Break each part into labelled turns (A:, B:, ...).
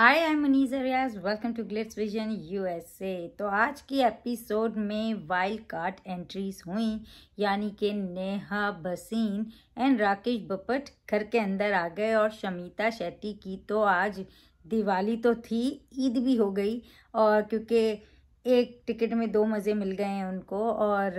A: Hi I Maneej Riyaz welcome to Glitz Vision USA तो आज की एपिसोड में वाइल्ड कार्ड एंट्रीज हुई, यानी कि नेहा बसीन एंड राकेश बपट घर के अंदर आ गए और शमिता शेट्टी की तो आज दिवाली तो थी, ईद भी हो गई और क्योंकि एक टिकट में दो मज़े मिल गए हैं उनको और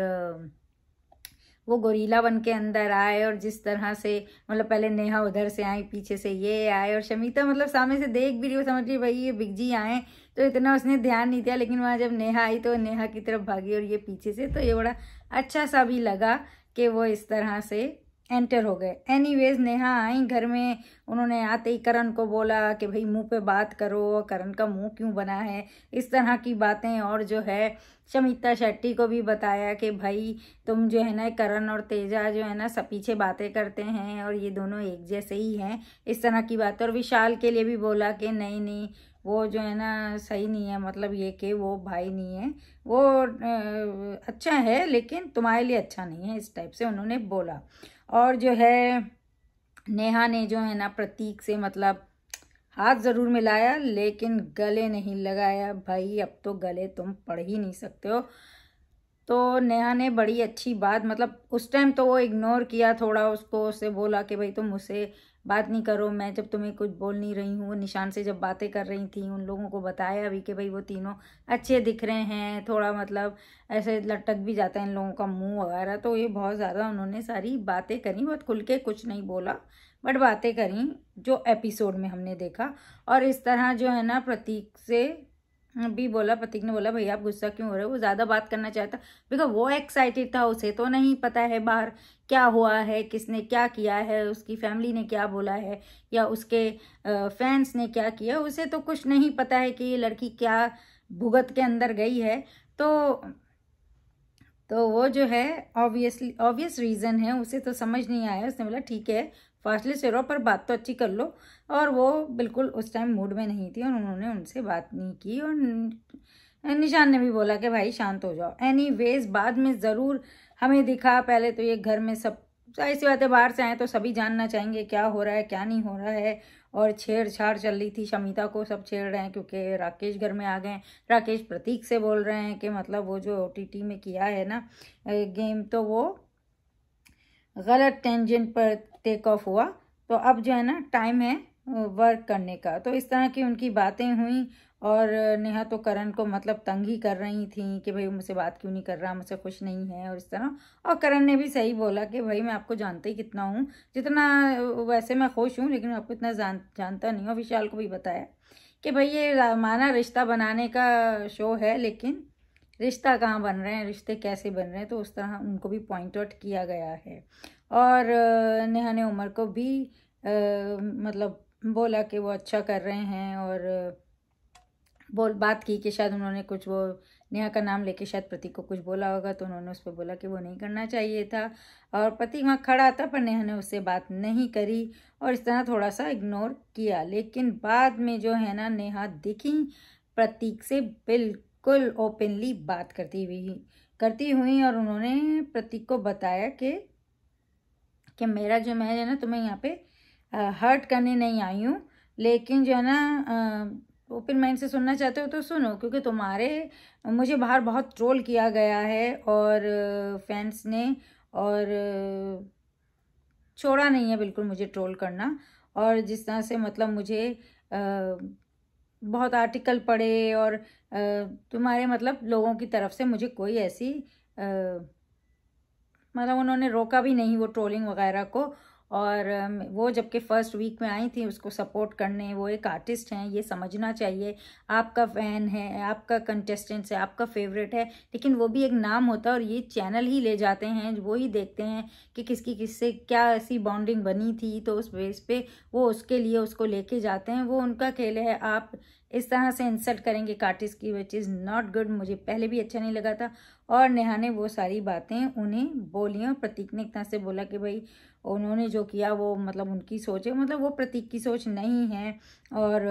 A: वो गोरीला बन के अंदर आए और जिस तरह से मतलब पहले नेहा उधर से आई, पीछे से ये आए और शमिता मतलब सामने से देख भी रही हो, समझ रही भाई, ये बिग जी आए। तो इतना उसने ध्यान नहीं दिया, लेकिन वहाँ जब नेहा आई तो नेहा की तरफ़ भागी और ये पीछे से तो ये बड़ा अच्छा सा भी लगा कि वो इस तरह से एंटर हो गए। एनीवेज नेहा आई घर में। उन्होंने आते ही करण को बोला कि भाई मुँह पे बात करो, करण का मुँह क्यों बना है? इस तरह की बातें और जो है, शमिता शेट्टी को भी बताया कि भाई तुम जो है ना, करण और तेजा जो है ना, सब पीछे बातें करते हैं और ये दोनों एक जैसे ही हैं। इस तरह की बात। और विशाल के लिए भी बोला कि नहीं नहीं वो जो है ना सही नहीं है मतलब ये कि वो भाई नहीं है। वो अच्छा है, लेकिन तुम्हारे लिए अच्छा नहीं है, इस टाइप से उन्होंने बोला। और जो है, नेहा ने जो है ना प्रतीक से मतलब हाथ ज़रूर मिलाया, लेकिन गले नहीं लगाया। भाई, अब तो गले तुम पढ़ ही नहीं सकते हो। तो नेहा ने बड़ी अच्छी बात मतलब उस टाइम तो वो इग्नोर किया थोड़ा, उसको, उससे बोला कि भाई तुम मुझसे बात नहीं करो, मैं जब तुम्हें कुछ बोल नहीं रही हूँ, वो निशान से जब बातें कर रही थी, उन लोगों को बताया भी कि भाई वो तीनों अच्छे दिख रहे हैं, थोड़ा मतलब ऐसे लटक भी जाता है इन लोगों का मुँह वगैरह तो ये बहुत ज़्यादा उन्होंने सारी बातें करी, बहुत खुल के कुछ नहीं बोला, बट बातें करी जो एपिसोड में हमने देखा। और इस तरह जो है ना, प्रतीक से भी बोला, प्रतीक ने बोला, भैया, आप गुस्सा क्यों हो रहे हो? वो ज़्यादा बात करना चाहता बिकॉज़ वो एक्साइटेड था उसे तो नहीं पता है बाहर क्या हुआ है, किसने क्या किया है, उसकी फैमिली ने क्या बोला है, या उसके फैंस ने क्या किया, उसे तो कुछ नहीं पता है कि ये लड़की क्या भुगत के अंदर गई है। तो तो वो जो है ऑब्वियसली ऑब्वियस रीज़न है, उसे तो समझ नहीं आया। उसने बोला, ठीक है फासले से रहो पर बात तो अच्छी कर लो। और वो बिल्कुल उस टाइम मूड में नहीं थी और उन्होंने उनसे बात नहीं की और निशान ने भी बोला कि भाई शांत हो जाओ। एनी वेज बाद में ज़रूर हमें दिखा। पहले तो ये घर में सब ऐसी बातें बाहर से आए तो सभी जानना चाहेंगे क्या हो रहा है, क्या नहीं हो रहा है। और छेड़छाड़ चल रही थी, शमिता को सब छेड़ रहे हैं क्योंकि राकेश घर में आ गए राकेश प्रतीक से बोल रहे हैं कि मतलब वो जो ओटीटी में किया है ना गेम तो वो गलत टेंजेंट पर टेक ऑफ़ हुआ तो अब जो है ना टाइम है वर्क करने का। तो इस तरह की उनकी बातें हुई और नेहा तो करण को मतलब तंग ही कर रही थी कि भाई मुझसे बात क्यों नहीं कर रहा, मुझसे खुश नहीं है और इस तरह। और करण ने भी सही बोला कि भाई मैं आपको जानता ही कितना हूँ। जितना, वैसे मैं खुश हूँ, लेकिन आपको इतना जान, जानता नहीं हूँ। विशाल को भी बताया कि भाई ये माना रिश्ता बनाने का शो है, लेकिन रिश्ता कहाँ बन रहे हैं रिश्ते कैसे बन रहे हैं तो उस तरह उनको भी पॉइंट आउट किया गया है। और नेहा ने उमर को भी आ, मतलब बोला कि वो अच्छा कर रहे हैं और बोल बात की कि शायद उन्होंने कुछ वो नेहा का नाम लेके शायद प्रतीक को कुछ बोला होगा तो उन्होंने उस पर बोला कि वो नहीं करना चाहिए था। और प्रतीक वहाँ खड़ा था पर नेहा ने उससे बात नहीं करी और इस तरह थोड़ा सा इग्नोर किया। लेकिन बाद में जो है ना नेहा दिखी प्रतीक से बिल्कुल बिल्कुल ओपनली बात करती हुई करती हुई और उन्होंने प्रतीक को बताया कि कि मेरा जो मैं है ना तुम्हें यहाँ पे हर्ट करने नहीं आई हूँ। लेकिन जो है ना ओपन माइंड से सुनना चाहते हो तो सुनो, क्योंकि तुम्हारे, मुझे बाहर बहुत ट्रोल किया गया है और फैंस ने और छोड़ा नहीं है बिल्कुल मुझे ट्रोल करना। और जिस तरह से मतलब मुझे बहुत आर्टिकल पढ़े और तुम्हारे मतलब लोगों की तरफ़ से मुझे कोई ऐसी मतलब उन्होंने रोका भी नहीं वो ट्रोलिंग वगैरह को और वो जबकि फ़र्स्ट वीक में आई थी, उसको सपोर्ट करने, वो एक आर्टिस्ट हैं, ये समझना चाहिए, आपका फ़ैन है, आपका कंटेस्टेंट्स है, आपका फेवरेट है, लेकिन वो भी एक नाम होता है और ये चैनल ही ले जाते हैं, वो ही देखते हैं कि किसकी किससे क्या ऐसी बॉन्डिंग बनी थी तो उस बेस पे वो उसके लिए उसको लेके जाते हैं, वो उनका खेल है, आप इस तरह से इंसल्ट करेंगे कार्टिस्ट की विच इज़ नॉट गुड मुझे पहले भी अच्छा नहीं लगा था। और नेहा ने वो सारी बातें उन्हें बोली और प्रतीक ने एक तरह से बोला कि भाई, उन्होंने जो किया वो मतलब उनकी सोच है मतलब वो प्रतीक की सोच नहीं है। और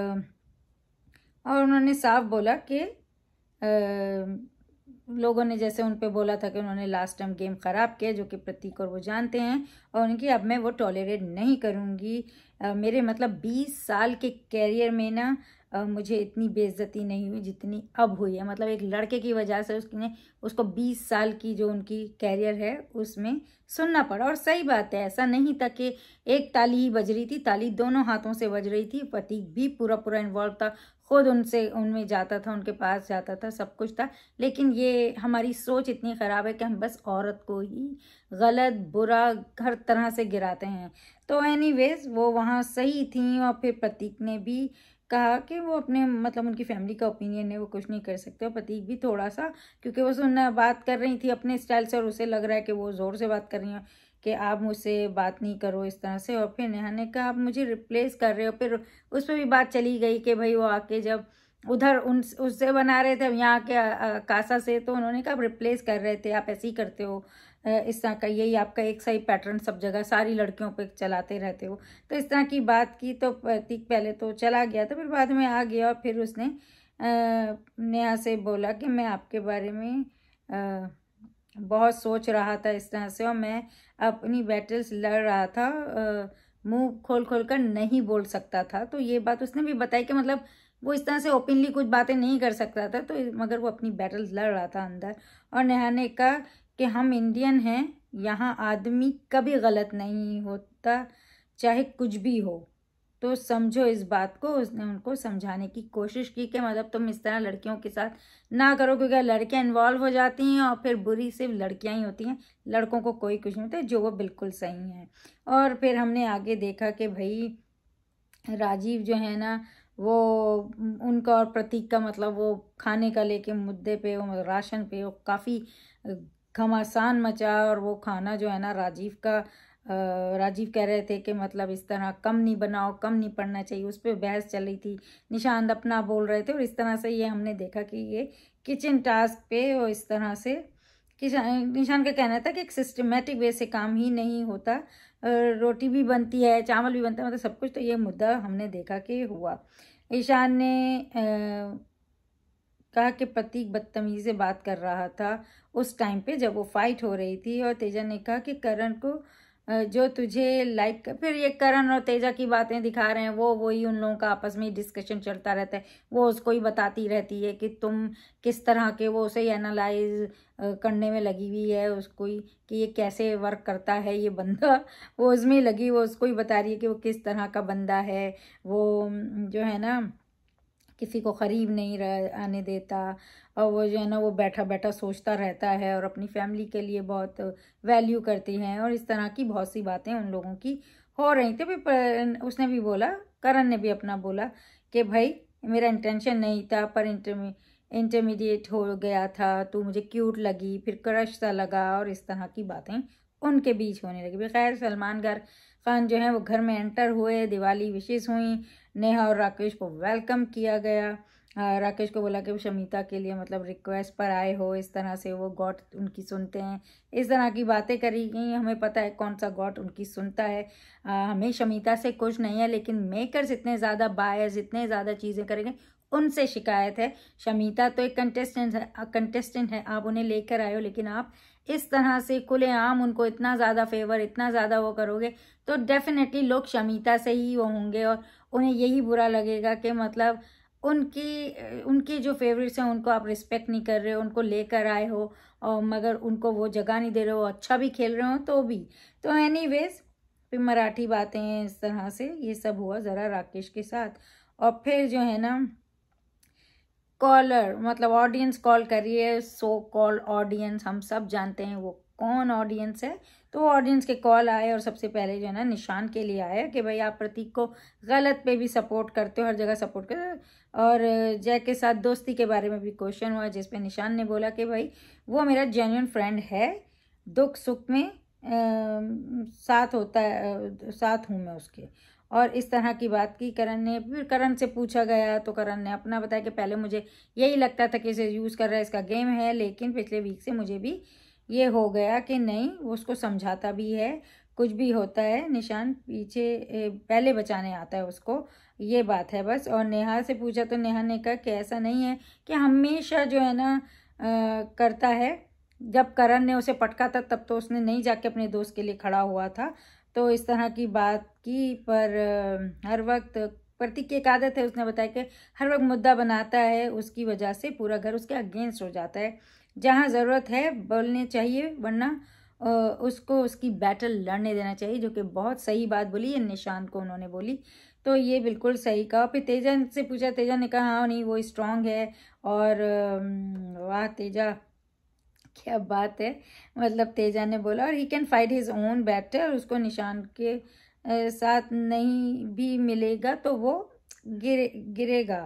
A: और उन्होंने साफ़ बोला कि लोगों ने जैसे उन पर बोला था कि उन्होंने लास्ट टाइम गेम ख़राब किया, जो कि प्रतीक और वो जानते हैं, और उनकी अब मैं वो टॉलरेट नहीं करूँगी। मेरे मतलब बीस साल के कैरियर में ना मुझे इतनी बेइज्जती नहीं हुई जितनी अब हुई है। मतलब एक लड़के की वजह से उसने उसको 20 साल की जो उनकी कैरियर है, उसमें सुनना पड़ा। और सही बात है, ऐसा नहीं था कि एक ताली ही बज रही थी, ताली दोनों हाथों से बज रही थी। पति भी पूरा पूरा इन्वॉल्व था, खुद उनसे, उनमें जाता था, उनके पास जाता था, सब कुछ था। लेकिन ये हमारी सोच इतनी ख़राब है कि हम बस औरत को ही गलत, बुरा, हर तरह से गिराते हैं। तो एनीवेज वो वहाँ सही थी और फिर प्रतीक ने भी कहा कि वो अपने मतलब उनकी फैमिली का ओपिनियन है, वो कुछ नहीं कर सकते और प्रतीक भी थोड़ा सा, क्योंकि वो सुनना, बात कर रही थी अपने स्टाइल से और उसे लग रहा है कि वो ज़ोर से बात कर रही हैं कि आप मुझसे बात नहीं करो इस तरह से। और फिर नेहा ने कहा, आप मुझे रिप्लेस कर रहे हो। फिर उस पर भी बात चली गई कि भाई वो आके जब उधर उन, उससे बना रहे थे यहाँ के कासा से तो उन्होंने कहा रिप्लेस कर रहे थे, आप ऐसे ही करते हो। इस तरह का यही आपका एक सही पैटर्न सब जगह सारी लड़कियों पे चलाते रहते हो। तो इस तरह की बात की तो प्रतीक पहले तो चला गया तो फिर बाद में आ गया और फिर उसने नेहा से बोला कि मैं आपके बारे में बहुत सोच रहा था इस तरह से और मैं अपनी बैटल्स लड़ रहा था मुँह खोल खोल कर नहीं बोल सकता था। तो ये बात उसने भी बताई कि मतलब वो इस तरह से ओपनली कुछ बातें नहीं कर सकता था तो मगर वो अपनी बैटल्स लड़ रहा था अंदर। और नेहा ने कहा कि हम इंडियन हैं, यहाँ आदमी कभी गलत नहीं होता, चाहे कुछ भी हो। तो समझो इस बात को, उसने उनको समझाने की कोशिश की कि मतलब तुम इस तरह लड़कियों के साथ ना करो, क्योंकि लड़कियाँ इन्वॉल्व हो जाती हैं और फिर बुरी सिर्फ़ लड़कियाँ ही होती हैं, लड़कों को कोई कुछ नहीं होता, जो वो बिल्कुल सही हैं। और फिर हमने आगे देखा कि भाई, राजीव जो है ना, वो, उनका और प्रतीक का मतलब वो खाने का लेके मुद्दे पे, वो राशन पे वो काफ़ी घमासान मचा और वो खाना जो है ना राजीव का राजीव कह रहे थे कि मतलब इस तरह कम नहीं बनाओ, कम नहीं पढ़ना चाहिए, उस पर बहस चल रही थी। निशांत अपना बोल रहे थे और इस तरह से ये हमने देखा कि ये किचन टास्क पे और इस तरह से निशान का कहना था कि एक सिस्टमेटिक वे से काम ही नहीं होता। रोटी भी बनती है, चावल भी बनता है मतलब सब कुछ तो ये मुद्दा हमने देखा कि हुआ। ईशान ने कहा कि प्रतीक बदतमीजी से बात कर रहा था। उस टाइम पे जब वो फाइट हो रही थी और तेजा ने कहा कि करण को जो तुझे लाइक फिर ये करण और तेजा की बातें दिखा रहे हैं, वो, वही उन लोगों का आपस में डिस्कशन चलता रहता है। वो उसको ही बताती रहती है कि तुम किस तरह के, वो उसे एनालाइज करने में लगी हुई है उसको ही, कि ये कैसे वर्क करता है ये बंदा। वो उसमें लगी, वो उसको ही बता रही है कि वो किस तरह का बंदा है। वो, जो है ना किसी को करीब नहीं रह, आने देता और वो जो है ना, वो बैठा बैठा सोचता रहता है और अपनी फैमिली के लिए बहुत वैल्यू करती हैं और इस तरह की बहुत सी बातें उन लोगों की हो रही थी। फिर उसने भी बोला, करण ने भी अपना बोला कि, भाई, मेरा इंटेंशन नहीं था, पर इंटरमी इंटरमीडिएट हो गया था तो मुझे क्यूट लगी, फिर क्रश सा लगा और इस तरह की बातें उनके बीच होने लगी। खैर, सलमान घर खान जो है, वो घर में एंटर हुए, दिवाली विशेष हुई नेहा और राकेश को वेलकम किया गया। राकेश को बोला कि शमीता के लिए मतलब रिक्वेस्ट पर आए हो। इस तरह से वो गॉड उनकी सुनते हैं। इस तरह की बातें करी गई। हमें पता है कौन सा गॉड उनकी सुनता है। हमें शमीता से कुछ नहीं है, लेकिन मेकर्स इतने ज़्यादा बायर्स इतने ज़्यादा चीज़ें करेंगे उनसे शिकायत है। शमीता तो एक कंटेस्टेंट है कंटेस्टेंट है। आप उन्हें लेकर आए हो, लेकिन आप इस तरह से खुलेआम उनको इतना ज़्यादा फेवर इतना ज़्यादा वो करोगे तो डेफिनेटली लोग शमीता से ही वो होंगे और उन्हें यही बुरा लगेगा कि मतलब उनकी उनकी जो फेवरेट्स हैं, उनको आप रिस्पेक्ट नहीं कर रहे हो, उनको लेकर आए हो, और मगर उनको वो जगह नहीं दे रहे हो अच्छा भी खेल रहे हो तो भी। तो एनी वेज फिर मराठी बातें हैं इस तरह से, ये सब हुआ ज़रा राकेश के साथ। और फिर जो है ना कॉलर मतलब ऑडियंस कॉल करिए सो कॉल ऑडियंस हम सब जानते हैं वो कौन ऑडियंस है? तो ऑडियंस के कॉल आए और सबसे पहले जो है ना निशान के लिए आया कि भाई आप प्रतीक को गलत पे भी सपोर्ट करते हो हर जगह सपोर्ट करते हो। और जय के साथ दोस्ती के बारे में भी क्वेश्चन हुआ जिसपे निशान ने बोला कि भाई वो मेरा जेन्यून फ्रेंड है दुख सुख में आ, साथ होता है साथ हूँ मैं उसके। और इस तरह की बात की करण ने। फिर करण से पूछा गया तो करण ने अपना बताया कि पहले मुझे यही लगता था कि इसे यूज़ कर रहा है इसका गेम है लेकिन पिछले वीक से मुझे भी ये हो गया कि नहीं वो उसको समझाता भी है, कुछ भी होता है, निशान पीछे पहले बचाने आता है उसको, ये बात है बस। और नेहा से पूछा तो नेहा ने कहा कि ऐसा नहीं है कि हमेशा जो है ना करता है। जब करण ने उसे पटका था, तब तो उसने नहीं जाके अपने दोस्त के लिए खड़ा हुआ था। तो इस तरह की बात की, पर हर वक्त प्रतीक की एक आदत है, उसने बताया कि हर वक्त मुद्दा बनाता है, उसकी वजह से पूरा घर उसके अगेंस्ट हो जाता है। जहाँ ज़रूरत है बोलने चाहिए वरना उसको उसकी बैटल लड़ने देना चाहिए जो कि बहुत सही बात बोली निशान को उन्होंने बोली। तो ये बिल्कुल सही कहा। फिर तेजा से पूछा तेजा ने कहा हाँ नहीं वो स्ट्रांग है और वाह तेजा क्या बात है। मतलब तेजा ने बोला और he can fight his own battle उसको निशान के साथ नहीं भी मिलेगा तो वो गिरे गिरेगा।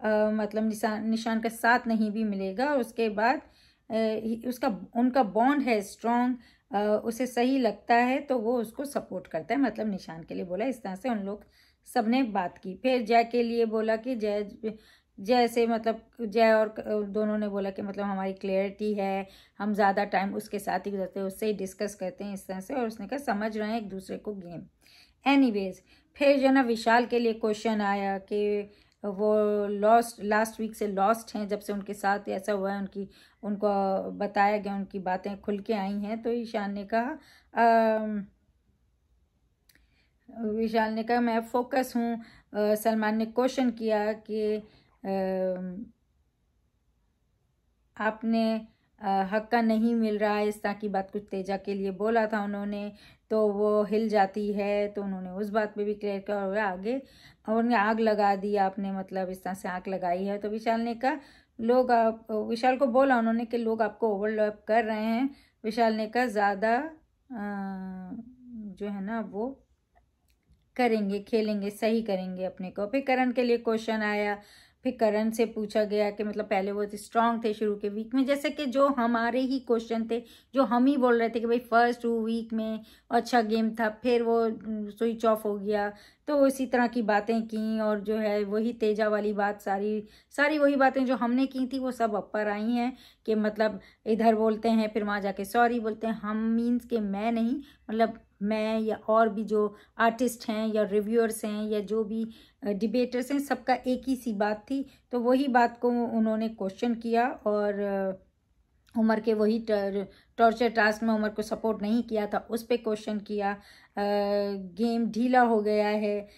A: आ, मतलब निशान निशान का साथ नहीं भी मिलेगा उसके बाद उसका, उनका बॉन्ड है स्ट्रॉन्ग उसे सही लगता है तो वो उसको सपोर्ट करता है मतलब निशान के लिए बोला। इस तरह से उन लोग सबने बात की। फिर जय के लिए बोला कि जय जय से मतलब जय और दोनों ने बोला कि मतलब हमारी क्लियरिटी है, हम ज़्यादा टाइम उसके साथ ही गुजरते हैं, उससे ही डिस्कस करते हैं, इस तरह से। और उसने कहा, समझ रहे हैं एक दूसरे को गेम एनीवेज फिर जो ना, विशाल के लिए क्वेश्चन आया कि वो लॉस्ट लास्ट वीक से लॉस्ट हैं जब से उनके साथ ऐसा हुआ है, उनकी, उनको बताया गया, उनकी बातें खुल के आई हैं। तो ईशान ने कहा विशाल ने कहा, मैं फोकस हूँ। सलमान ने क्वेश्चन किया कि आपने हक का नहीं मिल रहा है, इस तरह की बात कुछ तेजा के लिए बोला था उन्होंने तो वो हिल जाती है तो उन्होंने उस बात पे भी क्लियर किया और आगे और उन्हें आग लगा दी, आपने मतलब इस तरह से आग लगाई है। तो विशाल ने कहा, लोग आप, विशाल को बोला उन्होंने कि लोग आपको ओवरलैप कर रहे हैं। विशाल ने कहा, ज़्यादा जो है ना, वो करेंगे, खेलेंगे, सही करेंगे अपने को। फिर करण के लिए क्वेश्चन आया फिर करण से पूछा गया कि मतलब पहले वो स्ट्रांग थे शुरू के वीक में, जैसे कि जो हमारे ही क्वेश्चन थे, जो हम ही बोल रहे थे कि भाई फ़र्स्ट टू वीक में अच्छा गेम था, फिर वो स्विच ऑफ़ हो गया। तो इसी तरह की बातें की और जो है वही तेजा वाली बात, सारी सारी वही बातें जो हमने की थी, वो सब अपर आई हैं कि मतलब इधर बोलते हैं, फिर वहाँ जाके सॉरी बोलते हैं। हम मीन्स के मैं नहीं मतलब मैं या और भी जो आर्टिस्ट हैं या रिव्यूअर्स हैं या जो भी डिबेटर्स हैं, सबका एक ही सी बात थी तो वही बात को उन्होंने क्वेश्चन किया और उमर के वही टॉर्चर टास्क में उमर को सपोर्ट नहीं किया था, उस पर क्वेश्चन किया। गेम ढीला हो गया है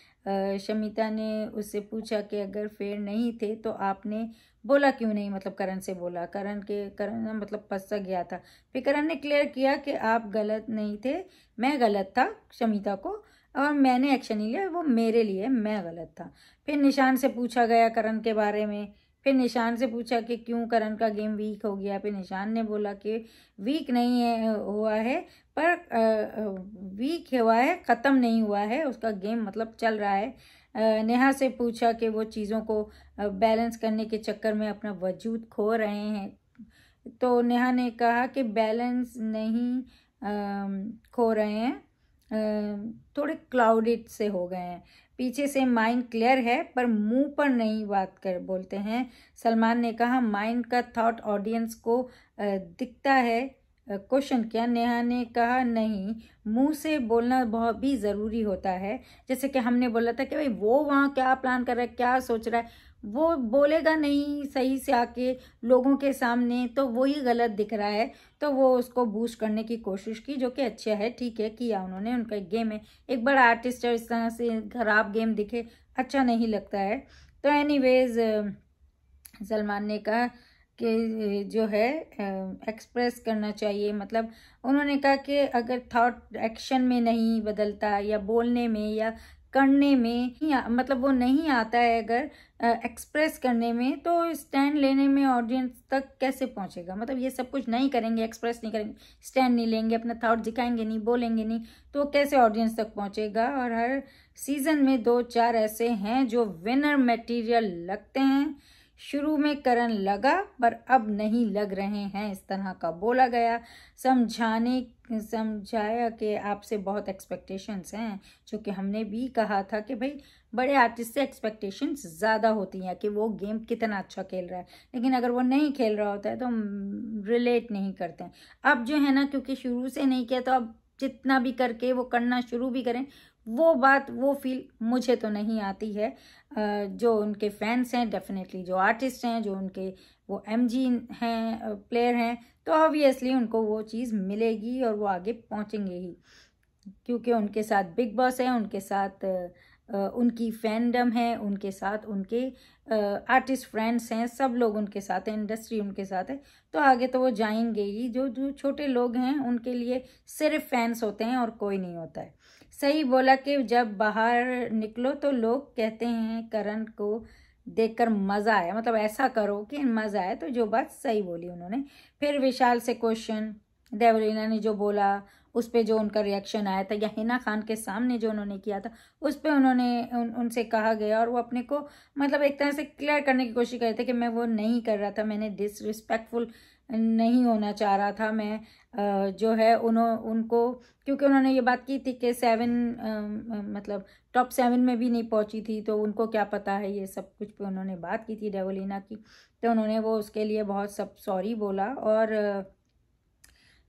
A: शमिता ने उससे पूछा कि अगर फेर नहीं थे तो आपने बोला क्यों नहीं? मतलब करण से बोला। करण के, करण मतलब फंसा गया था। फिर करण ने क्लियर किया कि आप गलत नहीं थे, मैं गलत था शमिता को और मैंने एक्शन नहीं लिया, वो मेरे लिए मैं गलत था। फिर निशान से पूछा गया करण के बारे में फिर निशान से पूछा कि क्यों करण का गेम वीक हो गया? फिर निशान ने बोला कि वीक नहीं है, हुआ है, पर वीक हुआ है, ख़त्म नहीं हुआ है, उसका गेम मतलब चल रहा है। नेहा से पूछा कि वो चीज़ों को बैलेंस करने के चक्कर में अपना वजूद खो रहे हैं। तो नेहा ने कहा कि बैलेंस नहीं खो रहे हैं थोड़े क्लाउडेड से हो गए हैं। पीछे से माइंड क्लियर है, पर मुँह पर नहीं बात कर बोलते हैं। सलमान ने कहा माइंड का थॉट ऑडियंस को दिखता है? क्वेश्चन किया। नेहा ने कहा, नहीं, मुँह से बोलना बहुत भी ज़रूरी होता है। जैसे कि हमने बोला था कि भाई, वो वहाँ क्या प्लान कर रहा है, क्या सोच रहा है? वो बोलेगा नहीं सही से आके लोगों के सामने तो वही गलत दिख रहा है। तो वो उसको बूस्ट करने की कोशिश की, जो कि अच्छा है, ठीक है, किया उन्होंने। उनका एक गेम है। एक बड़ा आर्टिस्ट है, इस तरह से खराब गेम दिखे अच्छा नहीं लगता है। तो एनीवेज सलमान ने कहा कि, जो है एक्सप्रेस करना चाहिए। मतलब उन्होंने कहा कि अगर थॉट एक्शन में नहीं बदलता या बोलने में या करने में मतलब वो नहीं आता है अगर एक्सप्रेस करने में तो स्टैंड लेने में ऑडियंस तक कैसे पहुंचेगा? मतलब ये सब कुछ नहीं करेंगे एक्सप्रेस नहीं करेंगे स्टैंड नहीं लेंगे, अपना थाट दिखाएँगे नहीं, बोलेंगे नहीं तो कैसे ऑडियंस तक पहुंचेगा? और हर सीज़न में दो चार ऐसे हैं जो विनर मटेरियल लगते हैं। शुरू में करण लगा, पर अब नहीं लग रहे हैं। इस तरह का बोला गया। समझाने, समझाया कि आपसे बहुत एक्सपेक्टेशंस हैं, जो कि हमने भी कहा था कि भाई, बड़े आर्टिस्ट से एक्सपेक्टेशंस ज़्यादा होती हैं कि वो गेम कितना अच्छा खेल रहा है। लेकिन अगर वो नहीं खेल रहा होता है तो रिलेट नहीं करते हैं। अब जो है ना, क्योंकि शुरू से नहीं किया तो अब जितना भी करके वो करना शुरू भी करें वो बात, वो फील मुझे तो नहीं आती है। जो उनके फैंस हैं डेफिनेटली जो आर्टिस्ट हैं, जो उनके वो एम जी हैं प्लेयर हैं तो ऑब्वियसली उनको वो चीज़ मिलेगी और वो आगे पहुँचेंगे ही। क्योंकि उनके साथ बिग बॉस है, उनके साथ उनकी फैंडम है, उनके साथ उनके आर्टिस्ट फ्रेंड्स हैं, सब लोग उनके साथ हैं इंडस्ट्री उनके साथ है तो आगे तो वो जाएँगे ही। जो जो छोटे लोग हैं, उनके लिए सिर्फ़ फैंस होते हैं और कोई नहीं होता है। सही बोला कि जब बाहर निकलो तो लोग कहते हैं करण को देखकर मज़ा आया। मतलब ऐसा करो कि मज़ा आए तो जो बात सही बोली उन्होंने। फिर विशाल से क्वेश्चन देवलीना ने जो बोला उस पर जो उनका रिएक्शन आया था या हिना खान के सामने जो उन्होंने किया था उस पर उन्होंने उन, उनसे कहा गया और वो अपने को मतलब एक तरह से क्लियर करने की कोशिश कर रहे थे कि मैं वो नहीं कर रहा था मैंने डिसरिस्पेक्टफुल नहीं होना चाह रहा था मैं जो है उन्हों उनको, क्योंकि उन्होंने ये बात की थी कि सेवन मतलब टॉप सेवन में भी नहीं पहुँची थी तो उनको क्या पता है ये सब कुछ पे उन्होंने बात की थी डेवोलिना की। तो उन्होंने वो उसके लिए बहुत सब सॉरी बोला और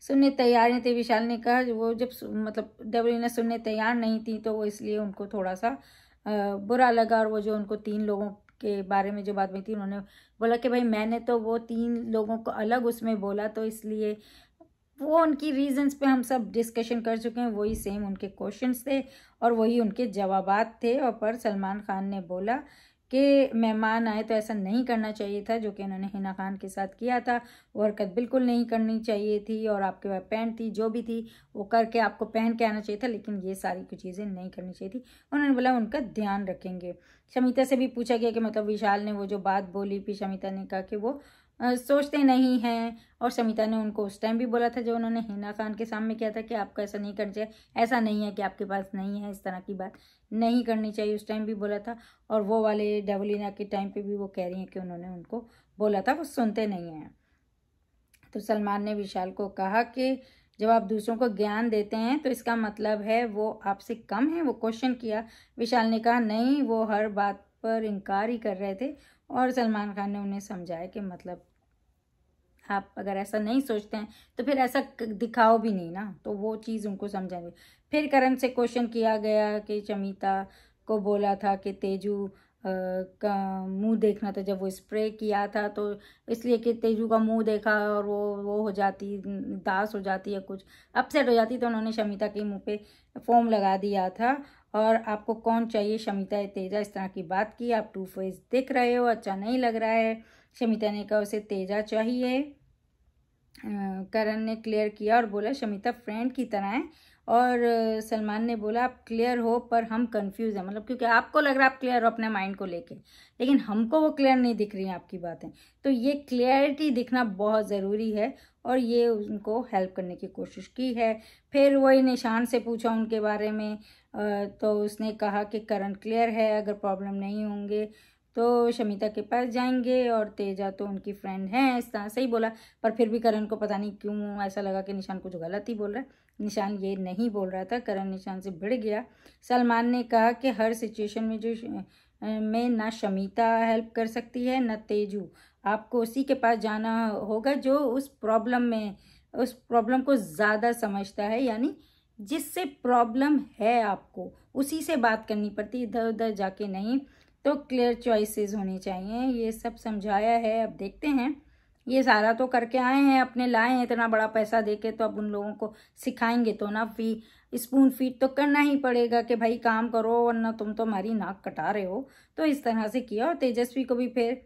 A: सुनने तैयार नहीं थे। विशाल ने कहा, वो जब मतलब डेवलिना सुनने तैयार नहीं थी तो वो इसलिए उनको थोड़ा सा बुरा लगा और वो जो उनको तीन लोगों के बारे में जो बात हुई थी, उन्होंने बोला कि भाई मैंने तो वो तीन लोगों को अलग उसमें बोला तो इसलिए वो उनकी रीजंस पे हम सब डिस्कशन कर चुके हैं। वही सेम उनके क्वेश्चंस थे और वही उनके जवाब थे और पर सलमान खान ने बोला कि मेहमान आए तो ऐसा नहीं करना चाहिए था, जो कि उन्होंने हिना खान के साथ किया था। वो हरकत बिल्कुल नहीं करनी चाहिए थी और आपके पास पैंट थी, जो भी थी, वो करके आपको पहन के आना चाहिए था, लेकिन ये सारी कुछ चीज़ें नहीं करनी चाहिए थी। उन्होंने बोला, उनका ध्यान रखेंगे। शमिता से भी पूछा गया कि मतलब विशाल ने वो जो बात बोली, फिर शमिता ने कहा कि वो सोचते नहीं हैं। और समिता ने उनको उस टाइम भी बोला था जो उन्होंने हिना खान के सामने किया था कि आपको ऐसा नहीं करना चाहिए। ऐसा नहीं है कि आपके पास नहीं है, इस तरह की बात नहीं करनी चाहिए, उस टाइम भी बोला था। और वो वाले डेवलिना के टाइम पे भी वो कह रही हैं कि उन्होंने उनको बोला था, वो सुनते नहीं हैं। तो सलमान ने विशाल को कहा कि जब आप दूसरों को ज्ञान देते हैं तो इसका मतलब है वो आपसे कम है, वो क्वेश्चन किया। विशाल ने कहा, नहीं, वो हर बात पर इनकार ही कर रहे थे। और सलमान खान ने उन्हें समझाया कि मतलब आप अगर ऐसा नहीं सोचते हैं तो फिर ऐसा दिखाओ भी नहीं ना तो वो चीज़ उनको समझाएँगे। फिर करण से क्वेश्चन किया गया कि चमिता को बोला था कि तेजू का मुँह देखना था, जब वो स्प्रे किया था तो इसलिए कि तेजू का मुँह देखा और वो वो हो जाती, दास हो जाती है कुछ अपसेट हो जाती तो उन्होंने शमिता के मुँह पे फोम लगा दिया था। और आपको कौन चाहिए? शमिता तेजा? इस तरह की बात की। आप टू फेस दिख रहे हो अच्छा नहीं लग रहा है। शमिता ने कहा, उसे तेजा चाहिए। करण ने क्लियर किया और बोला, शमिता फ्रेंड की तरह है। और सलमान ने बोला, आप क्लियर हो, पर हम कंफ्यूज हैं। मतलब क्योंकि आपको लग रहा है आप क्लियर हो अपने माइंड को लेके, लेकिन हमको वो क्लियर नहीं दिख रही हैं आपकी बातें। तो ये क्लियरिटी दिखना बहुत ज़रूरी है और ये उनको हेल्प करने की कोशिश की है। फिर वही निशान से पूछा उनके बारे में तो उसने कहा कि करंट क्लियर है, अगर प्रॉब्लम नहीं होंगे तो शमिता के पास जाएँगे और तेजा तो उनकी फ्रेंड हैं, इस तरह से ही बोला। पर फिर भी करण को पता नहीं क्यों ऐसा लगा कि निशान कुछ गलत ही बोल रहा है। निशान ये नहीं बोल रहा था, करण निशान से भिड़ गया। सलमान ने कहा कि हर सिचुएशन में जो में ना शमिता हेल्प कर सकती है, ना तेजू। आपको उसी के पास जाना होगा जो उस प्रॉब्लम में, उस प्रॉब्लम को ज़्यादा समझता है, यानी जिससे प्रॉब्लम है आपको, उसी से बात करनी पड़ती इधर उधर जाके नहीं। तो क्लियर चॉइसेस होनी चाहिए। ये सब समझाया है। अब देखते हैं। ये सारा तो करके आए हैं, अपने लाए हैं, इतना बड़ा पैसा दे के तो अब उन लोगों को सिखाएँगे तो ना फ़ी स्पून फ़ीड तो करना ही पड़ेगा कि भाई काम करो, वरना तुम तो हमारी नाक कटा रहे हो। तो इस तरह से किया और तेजस्वी को भी फिर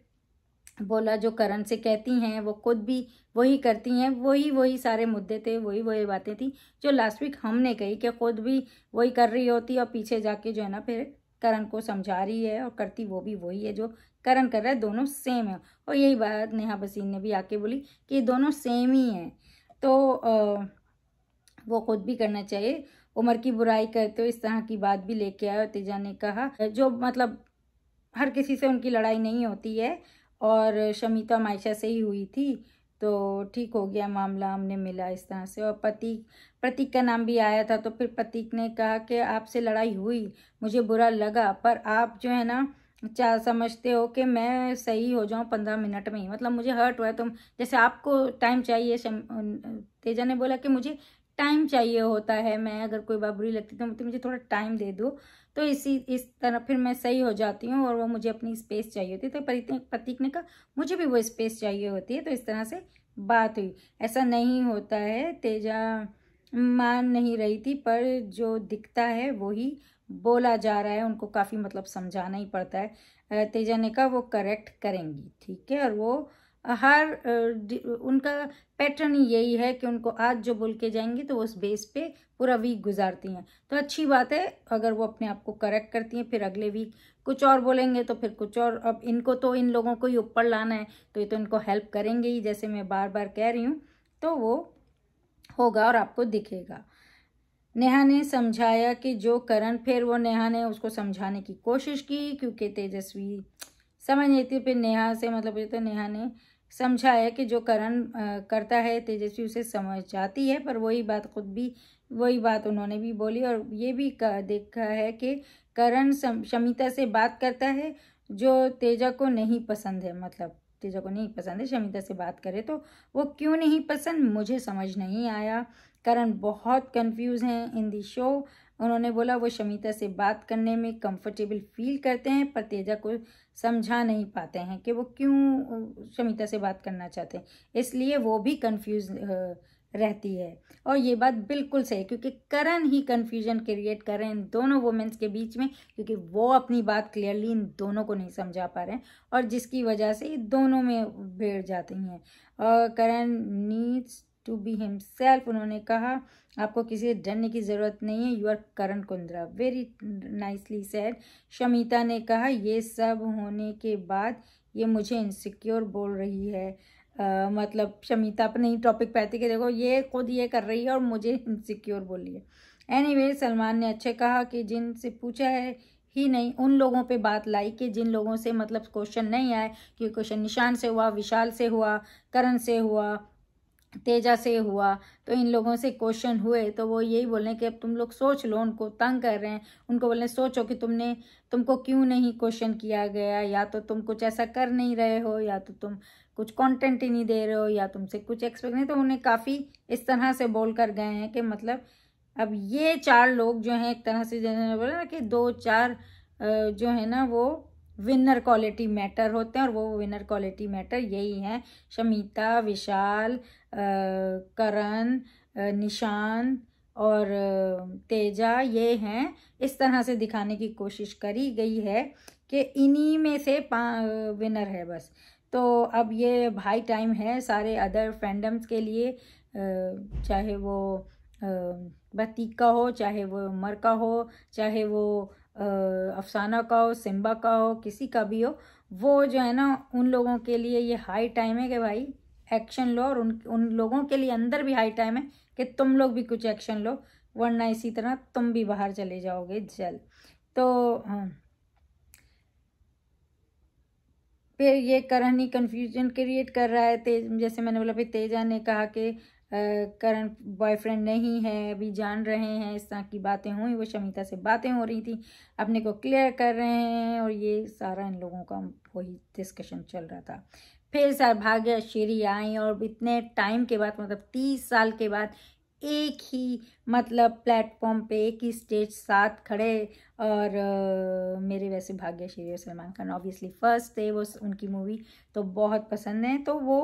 A: बोला, जो करण से कहती हैं, वो खुद भी वही करती हैं। वही वही सारे मुद्दे थे, वही वही बातें थी, जो लास्ट वीक हमने कही कि खुद भी वही कर रही होती और पीछे जाके जो है ना फिर करण को समझा रही है और करती वो भी वही है जो करण कर रहा है दोनों सेम है। और यही बात नेहा बसीन ने भी आके बोली कि दोनों सेम ही हैं। तो आ, वो खुद भी करना चाहिए। उम्र की बुराई करते हो इस तरह की बात भी लेके आए तेजा ने कहा जो मतलब हर किसी से उनकी लड़ाई नहीं होती है और शमिता मायशा से ही हुई थी। तो ठीक हो गया मामला हमने मिला इस तरह से। और प्रतीक प्रतीक का नाम भी आया था तो फिर प्रतीक ने कहा कि आपसे लड़ाई हुई, मुझे बुरा लगा, पर आप जो है ना चाह समझते हो कि मैं सही हो जाऊँ पंद्रह मिनट में ही। मतलब मुझे हर्ट हुआ तुम जैसे आपको टाइम चाहिए तेजा ने बोला कि मुझे टाइम चाहिए होता है, मैं अगर कोई बात बुरी लगती तो मुझे थोड़ा टाइम दे दो। तो इसी, इस तरह फिर मैं सही हो जाती हूँ और वो मुझे अपनी स्पेस चाहिए होती है। तो प्रतीक ने कहा मुझे भी वो स्पेस चाहिए होती है। तो इस तरह से बात हुई। ऐसा नहीं होता है, तेजा मान नहीं रही थी, पर जो दिखता है वही बोला जा रहा है। उनको काफ़ी मतलब समझाना ही पड़ता है। तेजा ने कहा वो करेक्ट करेंगी, ठीक है? और वो हर उनका पैटर्न यही है कि उनको आज जो बोल के जाएँगी तो उस बेस पे पूरा वीक गुजारती हैं। तो अच्छी बात है, अगर वो अपने आप को करेक्ट करती हैं, फिर अगले वीक कुछ और बोलेंगे तो फिर कुछ और। अब इनको तो इन लोगों को ही ऊपर लाना है तो ये तो इनको हेल्प करेंगे ही, जैसे मैं बार बार कह रही हूँ तो वो होगा और आपको दिखेगा। नेहा ने समझाया कि जो करण, फिर वो नेहा ने उसको समझाने की कोशिश की, क्योंकि तेजस्वी, समझ नहीं थी, फिर नेहा से मतलब ये तो नेहा ने समझाया कि जो करण करता है, तेजस्वी उसे समझ जाती है, पर वही बात खुद भी, वही बात उन्होंने भी बोली और ये भी देखा है कि करण शमिता से बात करता है, जो तेजा को नहीं पसंद है मतलब तेजा को नहीं पसंद है, शमिता से बात करे तो वो क्यों नहीं पसंद, मुझे समझ नहीं आया। करण बहुत कंफ्यूज हैं इन दी शो उन्होंने बोला, वो शमिता से बात करने में कंफर्टेबल फील करते हैं, पर तेजा को समझा नहीं पाते हैं कि वो क्यों शमिता से बात करना चाहते हैं। इसलिए वो भी कंफ्यूज रहती है। और ये बात बिल्कुल सही है, क्योंकि करण ही कन्फ्यूज़न क्रिएट कर रहे हैं इन दोनों वुमेंस के बीच में, क्योंकि वो अपनी बात क्लियरली इन दोनों को नहीं समझा पा रहे हैं, और जिसकी वजह से दोनों में भेड़ जाती हैं। और Karan needs to be himself उन्होंने कहा आपको किसी से डरने की ज़रूरत नहीं है you are Karan Kundra very nicely said Shamita ने कहा ये सब होने के बाद ये मुझे इनसिक्योर बोल रही है. आ, मतलब शमिता अपने ही टॉपिक पे आती कि देखो ये खुद ये कर रही है और मुझे इनसिक्योर बोल है. एनी anyway, सलमान ने अच्छे कहा कि जिनसे पूछा है ही नहीं उन लोगों पे बात लाई कि जिन लोगों से मतलब क्वेश्चन नहीं आए कि क्वेश्चन निशान से हुआ विशाल से हुआ करण से हुआ तेजा से हुआ तो इन लोगों से क्वेश्चन हुए तो वो यही बोले कि अब तुम लोग सोच लो, उनको तंग कर रहे हैं। उनको बोले सोचो कि तुमने, तुमको क्यों नहीं क्वेश्चन किया गया? या तो तुम कुछ ऐसा कर नहीं रहे हो, या तो तुम कुछ कंटेंट ही नहीं दे रहे हो, या तुमसे कुछ एक्सपेक्ट नहीं। तो उन्हें काफ़ी इस तरह से बोल कर गए हैं कि मतलब अब ये चार लोग जो हैं, एक तरह से जैसे बोला ना कि दो चार जो है ना, वो विनर क्वालिटी मैटर होते हैं, और वो विनर क्वालिटी मैटर यही हैं। शमिता, विशाल करण निशान और तेजा ये हैं। इस तरह से दिखाने की कोशिश करी गई है कि इन्हीं में से पा विनर है बस। तो अब ये भाई टाइम है सारे अदर फ्रेंडम्स के लिए। चाहे वो बतीक का हो, चाहे वो मर का हो, चाहे वो अफसाना का हो, सिम्बा का हो, किसी का भी हो, वो जो है ना, उन लोगों के लिए ये हाई टाइम है कि भाई एक्शन लो और उन उन लोगों के लिए अंदर भी हाई टाइम है कि तुम लोग भी कुछ एक्शन लो, वरना इसी तरह तुम भी बाहर चले जाओगे जल्द तो हाँ. फिर ये करण ही कन्फ्यूज़न क्रिएट कर रहा है, तेज, जैसे मैंने बोला, फिर तेजा ने कहा कि करण बॉयफ्रेंड नहीं है, अभी जान रहे हैं, इस तरह की बातें हुई, वो शमिता से बातें हो रही थी, अपने को क्लियर कर रहे हैं और ये सारा इन लोगों का वही डिस्कशन चल रहा था. फिर सर भाग्य श्री आई और इतने टाइम के बाद मतलब तीस साल के बाद एक ही मतलब प्लेटफॉर्म पे एक ही स्टेज साथ खड़े और आ, मेरे वैसे भाग्यश्री और सलमान खान ऑब्वियसली फ़र्स्ट थे वो उनकी मूवी तो बहुत पसंद है तो वो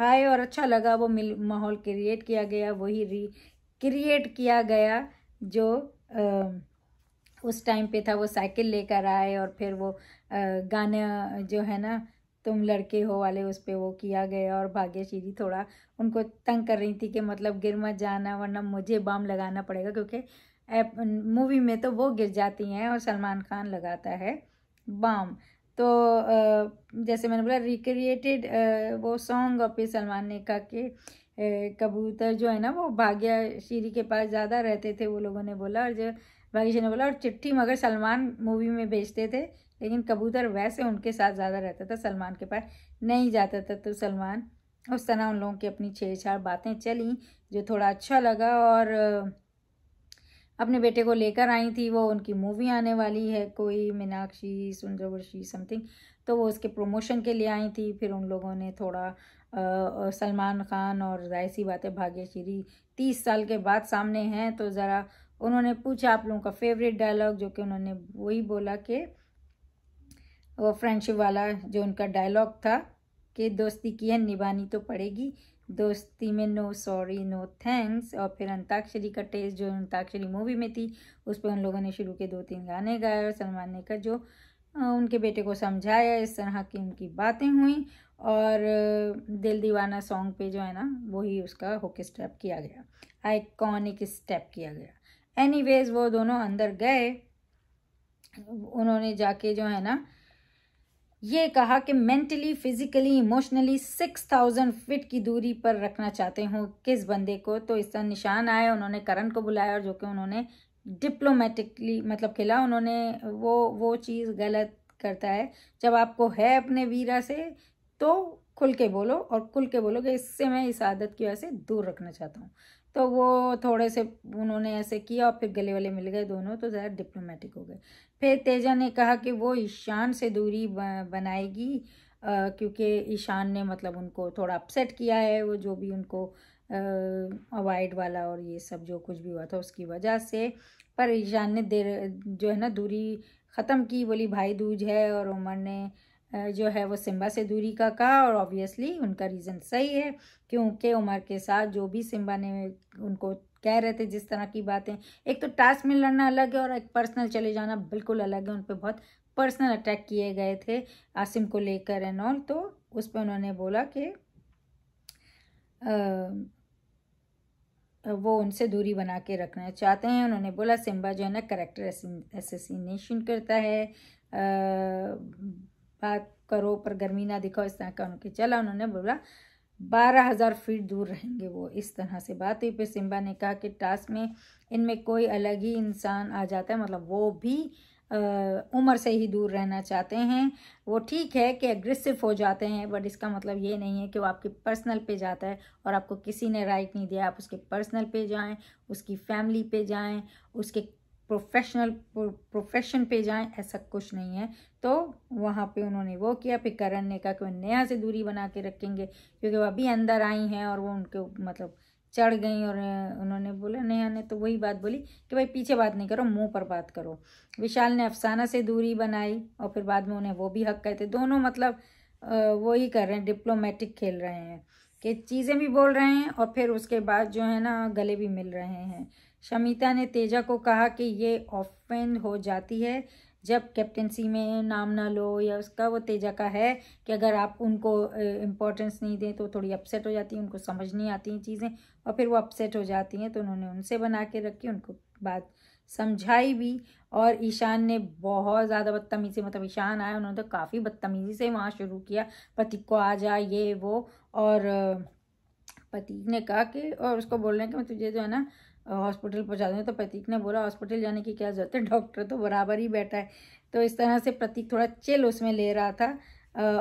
A: आए और अच्छा लगा वो मिल माहौल क्रिएट किया गया वही री क्रिएट किया गया जो आ, उस टाइम पे था वो साइकिल लेकर आए और फिर वो गाना जो है ना तुम लड़के हो वाले उस पर वो किया गया और भाग्यश्री थोड़ा उनको तंग कर रही थी कि मतलब गिर मत जाना, वरना मुझे बाम लगाना पड़ेगा, क्योंकि मूवी में तो वो गिर जाती हैं और सलमान खान लगाता है बाम तो जैसे मैंने बोला रिक्रिएटेड वो सॉन्ग और फिर सलमान ने कहा कि कबूतर जो है ना, वो भाग्यश्री के पास ज़्यादा रहते थे, वो लोगों ने बोला और जो भाग्यश्री ने बोला, और चिट्ठी मगर सलमान मूवी में भेजते थे। लेकिन कबूतर वैसे उनके साथ ज़्यादा रहता था, सलमान के पास नहीं जाता था। तो सलमान उस तरह उन लोगों की अपनी छेड़छाड़ बातें चली, जो थोड़ा अच्छा लगा और अपने बेटे को लेकर आई थी। वो उनकी मूवी आने वाली है, कोई मीनाक्षी, सुंदरवर्षी समथिंग। तो वो उसके प्रमोशन के लिए आई थी। फिर उन लोगों ने थोड़ा सलमान खान और ज़ाहिर सी बात भाग्यश्री तीस साल के बाद सामने हैं। तो ज़रा उन्होंने पूछा आप लोगों का फेवरेट डायलॉग, जो कि उन्होंने वही बोला कि वो फ्रेंडशिप वाला जो उनका डायलॉग था कि दोस्ती की है, निभानी तो पड़ेगी। दोस्ती में नो सॉरी नो थैंक्स और फिर अंताक्षरी का टेस्ट जो अंताक्षरी मूवी में थी, उस पर उन लोगों ने शुरू के दो तीन गाने गाए और सलमान ने का जो उनके बेटे को समझाया इस तरह की उनकी बातें हुई और दिल दीवाना सॉन्ग पे जो है ना, वही उसका हुक स्टेप किया गया। आइकॉनिक स्टेप किया गया। एनीवेज वो दोनों अंदर गए। उन्होंने जाके जो है ना ये कहा कि mentally physically emotionally six thousand feet की दूरी पर रखना चाहते हूँ किस बंदे को? तो इस तरह निशान आया, उन्होंने करण को बुलाया और जो कि उन्होंने डिप्लोमेटिकली मतलब खिला, उन्होंने वो वो चीज़ गलत करता है। जब आपको है अपने वीरा से तो खुल के बोलो और खुल के बोलो कि इससे मैं इस आदत की वजह से दूर रखना चाहता हूँ। तो वो थोड़े से उन्होंने ऐसे किया और फिर गले वाले मिल गए दोनों तो ज़्यादा डिप्लोमेटिक हो गए। फिर तेजा ने कहा कि वो ईशान से दूरी बनाएगी क्योंकि ईशान ने मतलब उनको थोड़ा अपसेट किया है, वो जो भी उनको अवॉइड वाला और ये सब जो कुछ भी हुआ था उसकी वजह से। पर ईशान ने देर, जो है ना, दूरी ख़त्म की, बोली, भाई दूज है। और उमर ने जो है वो सिम्बा से दूरी का कहा और ऑब्वियसली उनका रीज़न सही है, क्योंकि उमर के साथ जो भी सिम्बा ने उनको कह रहे थे जिस तरह की बातें। एक तो टास्क में लड़ना अलग है और एक पर्सनल चले जाना बिल्कुल अलग है, उन पर बहुत पर्सनल अटैक किए गए थे आसिम को लेकर एंड ऑल तो उस पर उन्होंने बोला कि वो उनसे दूरी बना के रखना चाहते हैं। उन्होंने बोला, सिम्बा जो है ना करेक्टर एसेसिनेशन करता है। बात करो पर गर्मी ना दिखाओ, इस तरह का उनके चला, उन्होंने बोला, बारह हज़ार फीट दूर रहेंगे वो, इस तरह से बात हुई। फिर सिम्बा ने कहा कि टास्क में इनमें कोई अलग ही इंसान आ जाता है मतलब वो भी उम्र से ही दूर रहना चाहते हैं। वो ठीक है कि एग्रेसिव हो जाते हैं बट इसका मतलब ये नहीं है कि वो आपके पर्सनल पे जाता है और आपको किसी ने राइट नहीं दिया। आप उसके पर्सनल पे जाएँ, उसकी फैमिली पे जाएँ, उसके प्रोफेशनल प्रोफेशन पे जाएँ, ऐसा कुछ नहीं है। तो वहाँ पे उन्होंने वो किया, फिर करण ने कहा कि वो नया से दूरी बना के रखेंगे, क्योंकि वो अभी अंदर आई हैं और वो उनके मतलब चढ़ गई और उन्होंने बोला नेहा ने तो वही बात बोली कि भाई पीछे बात नहीं करो, मुँह पर बात करो। विशाल ने अफसाना से दूरी बनाई और फिर बाद में उन्हें वो भी हक कहते। दोनों मतलब वो ही कर रहे हैं डिप्लोमेटिक खेल रहे हैं, कि चीज़ें भी बोल रहे हैं और फिर उसके बाद जो है ना, गले भी मिल रहे हैं। शमिता ने तेजा को कहा कि ये ऑफेंड हो जाती है जब कैप्टनसी में नाम ना लो या उसका वो तेजा का है कि अगर आप उनको इम्पोर्टेंस नहीं दें तो थोड़ी अपसेट हो जाती हैं, उनको समझ नहीं आती हैं चीज़ें और फिर वो अपसेट हो जाती हैं तो उन्होंने उनसे बना के रखी, उनको बात समझाई भी और ईशान ने बहुत ज़्यादा बदतमीज़ी मतलब ईशान आया, उन्होंने तो काफ़ी बदतमीज़ी से वहाँ शुरू किया, पति को आ जा ये वो और, पति ने कहा कि, और उसको बोल रहे हैं कि मैं तुझे जो है ना हॉस्पिटल पहुँचा दूँगी तो प्रतीक ने बोला, हॉस्पिटल जाने की क्या ज़रूरत है? डॉक्टर तो बराबर ही बैठा है। तो इस तरह से प्रतीक थोड़ा चिल उसमें ले रहा था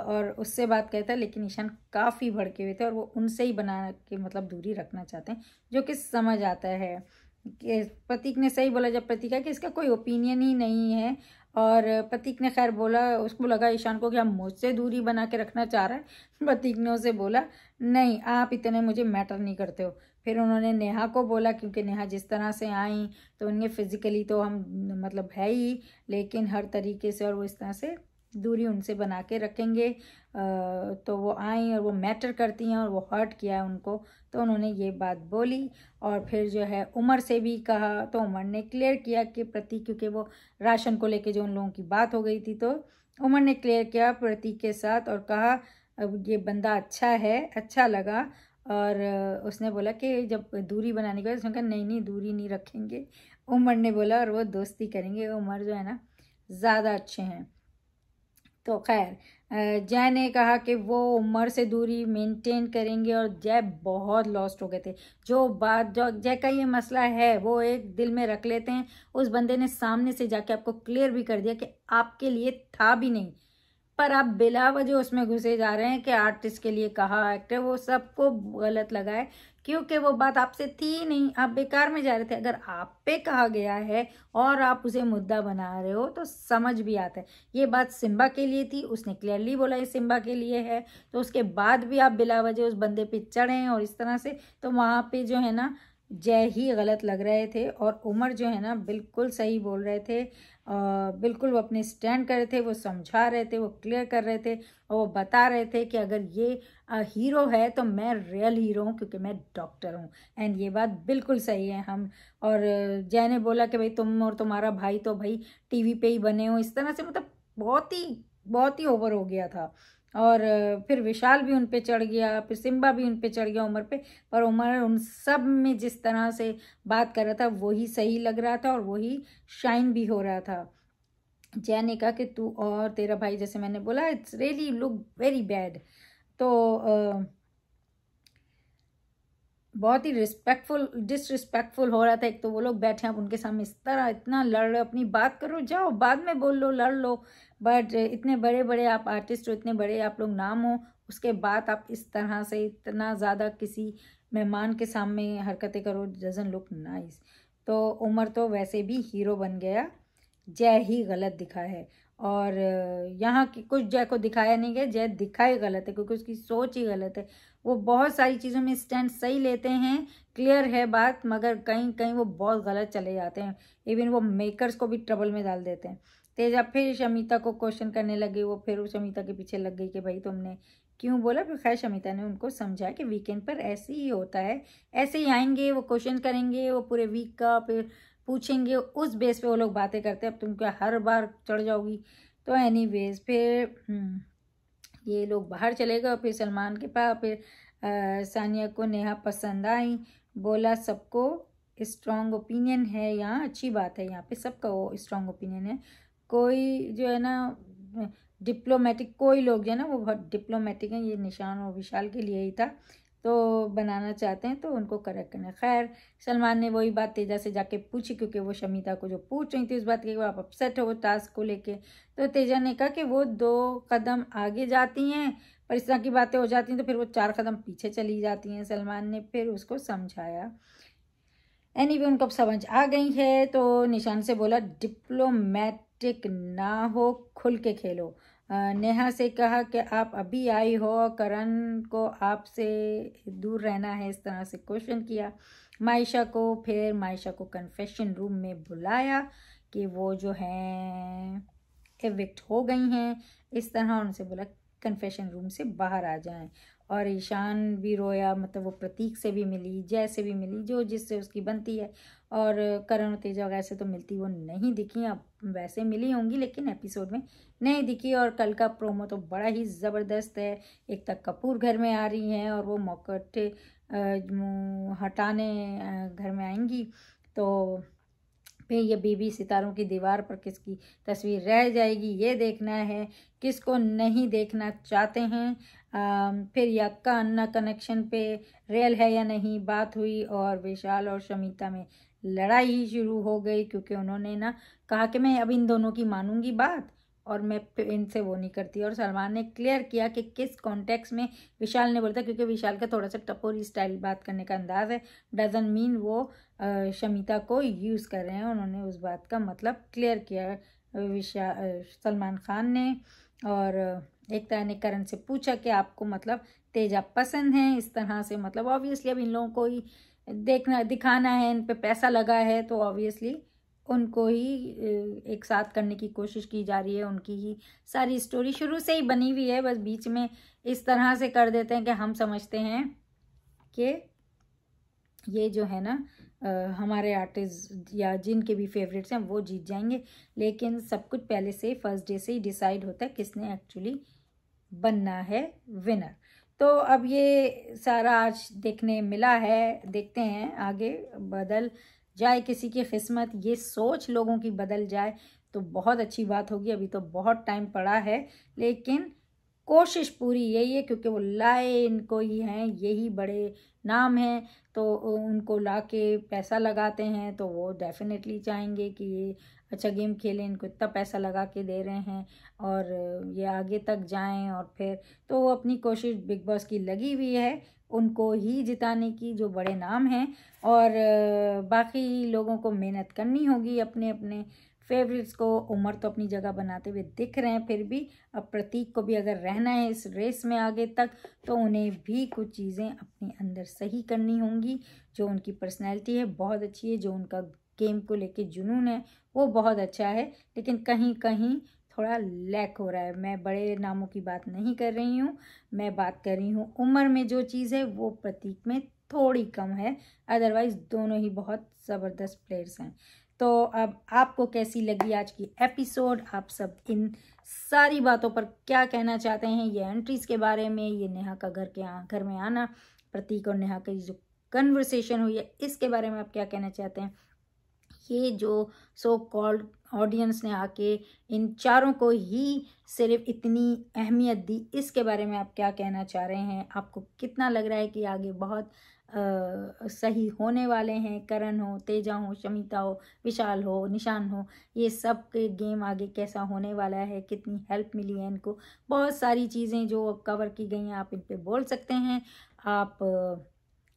A: और उससे बात कहता लेकिन ईशान काफ़ी भड़के हुए थे, और वो उनसे ही बना के मतलब दूरी रखना चाहते हैं, जो कि समझ आता है कि प्रतीक ने सही बोला, जब प्रतीक कि इसका कोई ओपिनियन ही नहीं है, और प्रतीक ने खैर बोला, उसको लगा ईशान को कि हम मुझसे दूरी बना के रखना चाह रहा है। प्रतीक ने उसे बोला, नहीं, आप इतने मुझे मैटर नहीं करते हो। फिर उन्होंने नेहा को बोला, क्योंकि नेहा जिस तरह से आई तो उनके फिज़िकली तो हम मतलब है ही, लेकिन हर तरीके से और वो इस तरह से दूरी उनसे बना के रखेंगे। तो वो आई और वो मैटर करती हैं और वो हर्ट किया है उनको तो उन्होंने ये बात बोली और फिर जो है उमर से भी कहा तो उमर ने क्लियर किया कि प्रतीक, क्योंकि वो राशन को लेके जो उन लोगों की बात हो गई थी तो उमर ने क्लियर किया प्रतीक के साथ और कहा, अब ये बंदा अच्छा है अच्छा लगा और उसने बोला कि जब दूरी बनाने के बाद उसने कहा, नहीं नहीं, दूरी नहीं रखेंगे। उमर ने बोला और वो दोस्ती करेंगे। उमर जो है ना, ज़्यादा अच्छे हैं। तो खैर जय ने कहा कि वो उमर से दूरी मेंटेन करेंगे और जय बहुत लॉस्ट हो गए थे। जो बात, जो, जय का ये मसला है, वो एक दिल में रख लेते हैं। उस बंदे ने सामने से जाके आपको क्लियर भी कर दिया कि आपके लिए था भी नहीं। पर आप बिला वजह उसमें घुसे जा रहे हैं कि आर्टिस्ट के लिए कहा एक्टर वो सबको गलत लगा है, क्योंकि वो बात आपसे थी नहीं। आप बेकार में जा रहे थे। अगर आप पे कहा गया है और आप उसे मुद्दा बना रहे हो तो समझ भी आता है। ये बात सिम्बा के लिए थी, उसने क्लियरली बोला ये सिम्बा के लिए है। तो उसके बाद भी आप बिला वजह उस बंदे पे चढ़े और इस तरह से तो वहाँ पे जो है ना, जय ही गलत लग रहे थे और उमर जो है ना, बिल्कुल सही बोल रहे थे। बिल्कुल वो अपने स्टैंड कर रहे थे, वो समझा रहे थे, वो क्लियर कर रहे थे और वो बता रहे थे कि अगर ये हीरो है तो मैं रियल हीरो हूँ क्योंकि मैं डॉक्टर हूँ। एंड ये बात बिल्कुल सही है हम। और जय ने बोला कि भाई तुम और तुम्हारा भाई तो भाई टीवी पे ही बने हो। इस तरह से मतलब बहुत ही बहुत ही ओवर हो गया था। और फिर विशाल भी उन पे चढ़ गया फिर सिम्बा भी उन पे चढ़ गया उमर पे पर उमर उन सब में जिस तरह से बात कर रहा था वही सही लग रहा था और वही शाइन भी हो रहा था। जय ने कहा कि तू और तेरा भाई जैसे मैंने बोला it's really look very bad तो uh, बहुत ही रिस्पेक्टफुल डिसरिस्पेक्टफुल हो रहा था। एक तो वो लोग बैठे आप उनके सामने इस तरह इतना लड़ रहे अपनी बात करो जाओ बाद में बोल लो लड़ लो। बट इतने बड़े बड़े आप आर्टिस्ट हो, इतने बड़े आप लोग नाम हो, उसके बाद आप इस तरह से इतना ज़्यादा किसी मेहमान के सामने हरकतें करो डजन लुक नाइस तो उमर तो वैसे भी हीरो बन गया। जय ही गलत दिखा है। और यहाँ की कुछ जय को दिखाया नहीं गया, जय दिखा ही गलत है, क्योंकि उसकी सोच ही गलत है। वो बहुत सारी चीज़ों में स्टैंड सही लेते हैं क्लियर है बात, मगर कहीं कहीं वो बहुत गलत चले जाते हैं। इवन वो मेकर्स को भी ट्रबल में डाल देते हैं। तेजा फिर शमिता को क्वेश्चन करने लगे वो फिर शमिता के पीछे लग गई कि भाई तुमने क्यों बोला? फिर खैर शमिता ने उनको समझाया कि वीकेंड पर ऐसे ही होता है ऐसे ही आएँगे वो क्वेश्चन करेंगे वो पूरे वीक का फिर पूछेंगे उस बेस पे वो लोग बातें करते हैं अब तुम क्या हर बार चढ़ जाओगी? तो एनी वेज फिर हम्म, ये लोग बाहर चले गए फिर सलमान के पास फिर सानिया को नेहा पसंद आई बोला सबको स्ट्रॉन्ग ओपिनियन है यहाँ अच्छी बात है यहाँ पे सबका वो स्ट्रॉन्ग ओपिनियन है। कोई जो है ना डिप्लोमेटिक कोई लोग जो है ना, वो बहुत डिप्लोमेटिक हैं, ये निशान और विशाल के लिए ही था। तो बनाना चाहते हैं तो उनको करेक्ट करना खैर, सलमान ने वही बात तेजा से जाके पूछी, क्योंकि वो शमिता को जो पूछ रही थी उस बात की आप अपसेट हो वो टास्क को लेके। तो तेजा ने कहा कि वो दो कदम आगे जाती हैं, पर इस तरह की बातें हो जाती हैं तो फिर वो चार कदम पीछे चली जाती हैं, सलमान ने फिर उसको समझाया। एनी वे उनको अब समझ आ गई है तो निशान से बोला डिप्लोमेटिक ना हो, खुल के खेलो। नेहा से कहा कि आप अभी आई हो, करण को आपसे दूर रहना है, इस तरह से क्वेश्चन किया। मायशा को फिर, मायशा को कन्फेशन रूम में बुलाया कि वो जो हैं एविक्ट हो गई हैं। इस तरह उनसे बोला कन्फेशन रूम से बाहर आ जाएँ। और ईशान भी रोया मतलब वो प्रतीक से भी मिली, जय से भी मिली, जो जिससे उसकी बनती है। और करण तेजा वगैरह से तो मिलती वो नहीं दिखी, अब वैसे मिली होंगी, लेकिन एपिसोड में नहीं दिखी। और कल का प्रोमो तो बड़ा ही ज़बरदस्त है। एक तक कपूर घर में आ रही हैं और वो मौकटे हटाने घर में आएँगी। तो फिर ये बीबी सितारों की दीवार पर किसकी तस्वीर रह जाएगी, ये देखना है। किसको नहीं देखना चाहते हैं फिर यक्का अन्ना कनेक्शन पे रियल है या नहीं, बात हुई और विशाल और शमिता में लड़ाई ही शुरू हो गई क्योंकि उन्होंने ना कहा कि मैं अब इन दोनों की मानूँगी बात और मैं इनसे वो नहीं करती। और सलमान ने क्लियर किया कि किस कॉन्टेक्स में विशाल ने बोला था, क्योंकि विशाल का थोड़ा सा टपोरी स्टाइल बात करने का अंदाज है। डजन मीन वो शमिता को यूज़ कर रहे हैं। उन्होंने उस बात का मतलब क्लियर किया। विशा सलमान खान ने और एक करण से पूछा कि आपको मतलब तेजा पसंद है इस तरह से मतलब ऑब्वियसली अब इन लोगों को ही देखना दिखाना है इन पे पैसा लगा है तो ऑब्वियसली उनको ही एक साथ करने की कोशिश की जा रही है उनकी ही सारी स्टोरी शुरू से ही बनी हुई है बस बीच में इस तरह से कर देते हैं कि हम समझते हैं कि ये जो है ना आ, हमारे आर्टिस्ट या जिनके भी फेवरेट्स हैं वो जीत जाएँगे लेकिन सब कुछ पहले से फ़र्स्ट डे से ही डिसाइड होता है किसने एक्चुअली बनना है विनर तो अब ये सारा आज देखने मिला है, देखते हैं आगे बदल जाए किसी की किस्मत, ये सोच लोगों की बदल जाए तो बहुत अच्छी बात होगी, अभी तो बहुत टाइम पड़ा है, लेकिन कोशिश पूरी यही है क्योंकि वो लाए, इनको ही हैं, यही बड़े नाम हैं तो उनको ला के पैसा लगाते हैं तो वो डेफिनेटली चाहेंगे कि ये अच्छा गेम खेलें, इनको इतना पैसा लगा के दे रहे हैं और ये आगे तक जाएँ और फिर तो वो अपनी कोशिश बिग बॉस की लगी हुई है, उनको ही जिताने की जो बड़े नाम हैं और बाकी लोगों को मेहनत करनी होगी अपने अपने फेवरेट्स को उम्र तो अपनी जगह बनाते हुए दिख रहे हैं, फिर भी अब प्रतीक को भी अगर रहना है इस रेस में आगे तक तो उन्हें भी कुछ चीज़ें अपने अंदर सही करनी होंगी। जो उनकी पर्सनैलिटी है, बहुत अच्छी है। जो उनका गेम को लेके जुनून है, वो बहुत अच्छा है। लेकिन कहीं कहीं थोड़ा लैक हो रहा है। मैं बड़े नामों की बात नहीं कर रही हूँ। मैं बात कर रही हूँ उम्र में जो चीज़ है, वो प्रतीक में थोड़ी कम है। अदरवाइज़ दोनों ही बहुत ज़बरदस्त प्लेयर्स हैं। तो अब आपको कैसी लगी आज की एपिसोड आप सब इन सारी बातों पर क्या कहना चाहते हैं? ये एंट्रीज के बारे में, ये नेहा का घर के घर में आना, प्रतीक और नेहा की जो कन्वर्सेशन हुई है, इसके बारे में आप क्या कहना चाहते हैं? ये जो सो कॉल्ड ऑडियंस ने आके इन चारों को ही सिर्फ़ इतनी अहमियत दी, इसके बारे में आप क्या कहना चाह रहे हैं? आपको कितना लग रहा है कि आगे बहुत आ, सही होने वाले हैं करण हो तेजा हो शमिता हो विशाल हो निशान हो ये सब के गेम आगे कैसा होने वाला है कितनी हेल्प मिली है इनको? बहुत सारी चीज़ें जो कवर की गई हैं आप इन पर बोल सकते हैं आप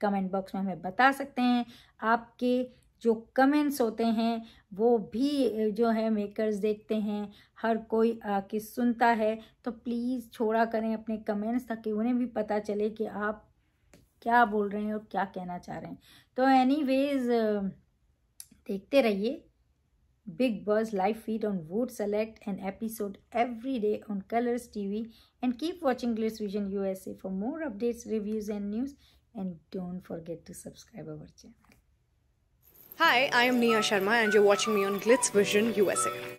A: कमेंट बॉक्स में हमें बता सकते हैं। आपके जो कमेंट्स होते हैं वो भी जो है मेकर्स देखते हैं हर कोई आके सुनता है तो प्लीज़ छोड़ा करें अपने कमेंट्स ताकि उन्हें भी पता चले कि आप क्या बोल रहे हैं और क्या कहना चाह रहे हैं। तो एनी देखते रहिए। Bigg Boss live feed on Voot select an episode every day on Colors TV and keep watching Glitz Vision USA for more updates reviews and news and don't forget to subscribe our channel
B: Hi, I am Nia Sharma and you're watching me on Glitz Vision USA.